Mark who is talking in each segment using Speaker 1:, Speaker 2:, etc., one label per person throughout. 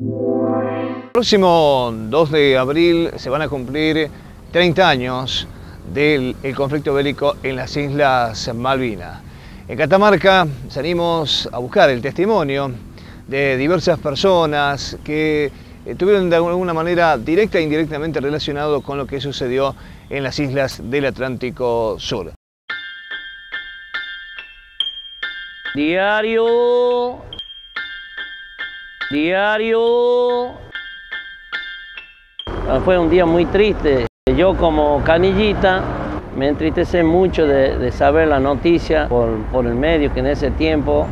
Speaker 1: El próximo 2 de abril se van a cumplir 30 años del conflicto bélico en las Islas Malvinas. En Catamarca salimos a buscar el testimonio de diversas personas que eh, tuvieron de alguna manera directa e indirectamente relacionado con lo que sucedió en las islas del Atlántico Sur.
Speaker 2: Diario Diario. Ah, fue un día muy triste. Yo como canillita me entristece mucho de, saber la noticia por, el medio que en ese tiempo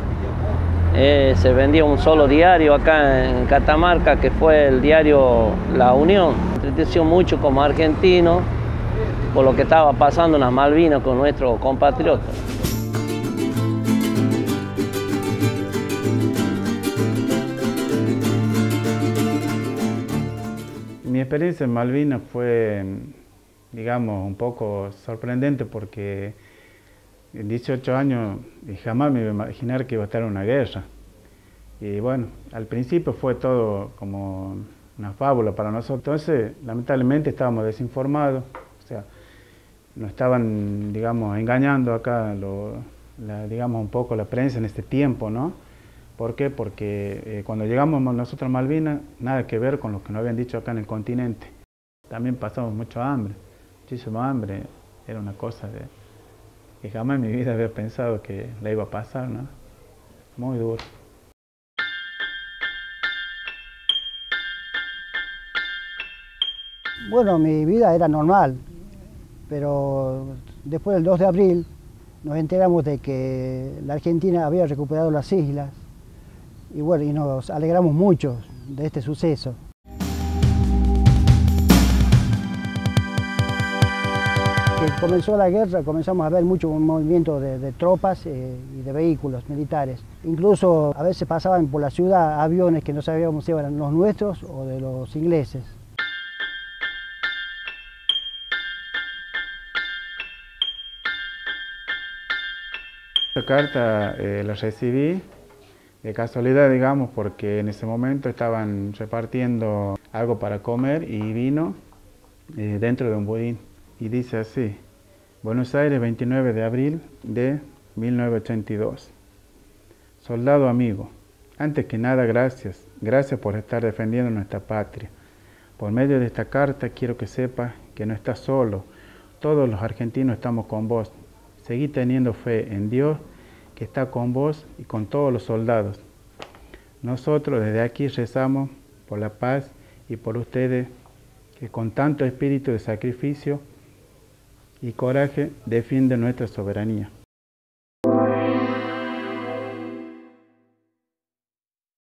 Speaker 2: eh, se vendía un solo diario acá en Catamarca, que fue el diario La Unión. Me entristeció mucho como argentino por lo que estaba pasando en las Malvinas con nuestros compatriotas.
Speaker 3: Mi experiencia en Malvinas fue, digamos, un poco sorprendente porque en 18 años jamás me iba a imaginar que iba a estar una guerra. Y bueno, al principio fue todo como una fábula para nosotros. Entonces, lamentablemente estábamos desinformados, o sea, nos estaban, digamos, engañando acá, digamos, un poco la prensa en este tiempo, ¿no? ¿Por qué? Porque eh, cuando llegamos nosotros a Malvinas, nada que ver con lo que nos habían dicho acá en el continente. También pasamos mucho hambre, muchísimo hambre. Era una cosa de, que jamás en mi vida había pensado que la iba a pasar, ¿no? Muy duro.
Speaker 4: Bueno, mi vida era normal, pero después del 2 de abril nos enteramos de que la Argentina había recuperado las islas y bueno, y nos alegramos mucho de este suceso. Que comenzó la guerra, comenzamos a ver mucho movimiento de, tropas eh, y de vehículos militares. Incluso a veces pasaban por la ciudad aviones que no sabíamos si eran los nuestros o de los ingleses.
Speaker 3: Esta carta eh, la recibí de casualidad, digamos, porque en ese momento estaban repartiendo algo para comer y vino eh, dentro de un budín. Y dice así, Buenos Aires, 29 de abril de 1982. Soldado amigo, antes que nada gracias, gracias por estar defendiendo nuestra patria. Por medio de esta carta quiero que sepas que no estás solo, todos los argentinos estamos con vos. Seguí teniendo fe en Dios que está con vos y con todos los soldados. Nosotros desde aquí rezamos por la paz y por ustedes que con tanto espíritu de sacrificio y coraje defienden nuestra soberanía.